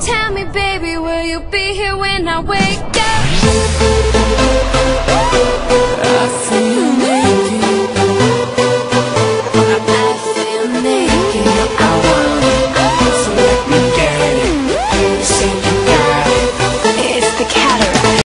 Tell me, baby, will you be here when I wake up?